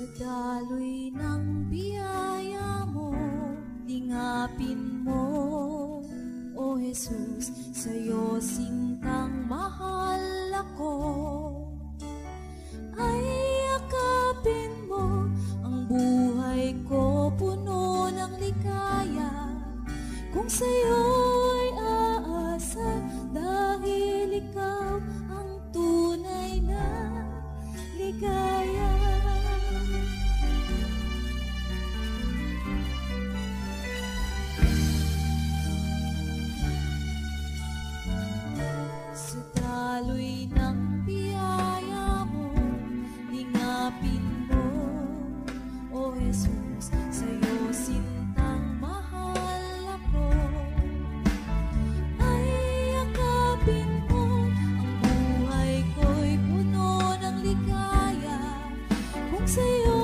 Sa daloy ng biyaya mo, lingapin mo, O Jesus, sa'yo sintang mahal ako. Ay yakapin mo ang buhay ko puno ng ligaya, kung sa'yo daloy ng biyaya mo, lingapin mo, O Jesus, sa'yo sintang mahal ako. Ay, yakapin mo, ang buhay ko'y puno ng ligaya, kung sa'yo